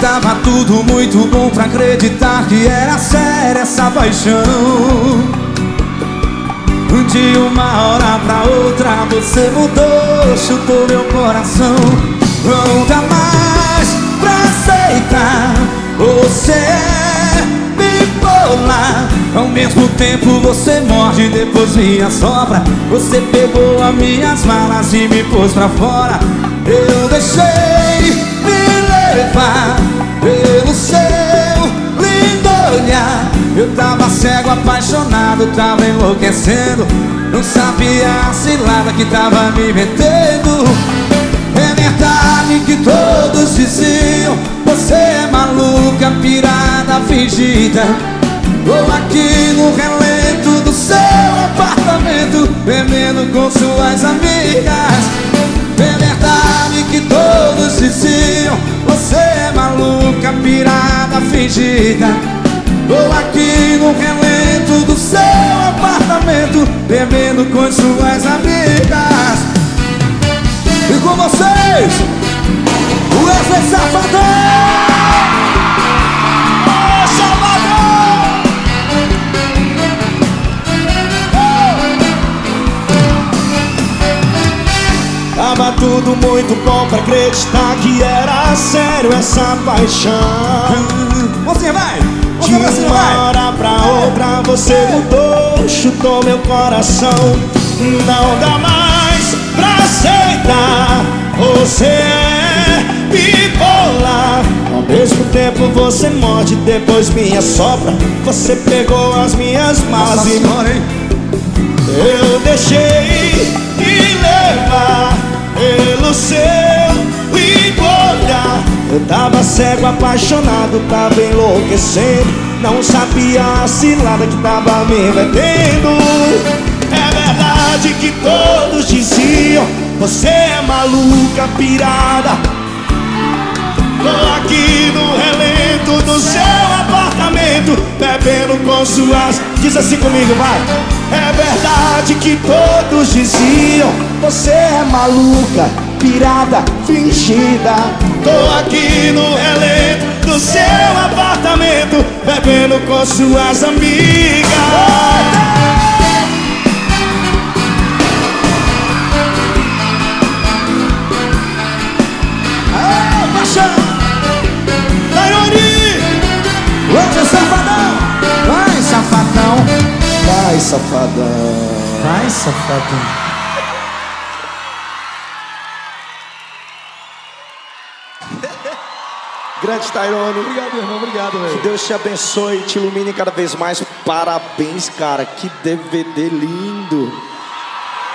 Tava tudo muito bom pra acreditar que era séria essa paixão. De uma hora pra outra você mudou, chutou meu coração. Não dá mais pra aceitar, você é bipolar. Ao mesmo tempo você morde, depois me assopra Você pegou as minhas malas e me pôs pra fora. Eu deixei pelo seu lindo olhar. Eu tava cego, apaixonado, tava enlouquecendo. Não sabia a cilada que tava me metendo. É verdade que todos diziam Você é maluca, pirada, fingida. Tô aqui no relento do seu apartamento Bebendo com suas amigas fingida Tô aqui no relento do seu apartamento Bebendo com suas amigas. E com vocês, o Wesley Safadão! Tava tudo muito bom pra acreditar que era sério essa paixão Você vai! De uma hora pra outra você mudou, chutou meu coração. Não dá mais pra aceitar. Você é bipolar. Ao mesmo tempo você morde, depois me assopra. Você pegou as minhas malas e... Eu deixei de levar pelo seu Eu tava cego, apaixonado, tava enlouquecendo. Não sabia a cilada que tava me metendo. É verdade que todos diziam Você é maluca, pirada. Tô aqui no relento do seu apartamento Bebendo com suas... Diz assim comigo, vai. É verdade que todos diziam Você é maluca, pirada, fingida. Tô aqui no relento do seu apartamento Bebendo com suas amigas safadão Vai, safadão! Grande Tairone. Obrigado, irmão. Obrigado, Que velho. Deus te abençoe e te ilumine cada vez mais. Parabéns, cara. Que DVD lindo.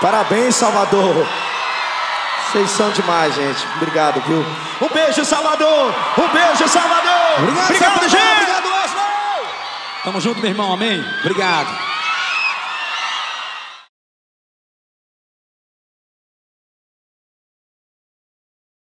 Parabéns, Salvador. Vocês são demais, gente. Obrigado, viu? Um beijo, Salvador. Um beijo, Salvador. Obrigado, Obrigado gente. Obrigado! Tamo junto, meu irmão. Amém? Obrigado.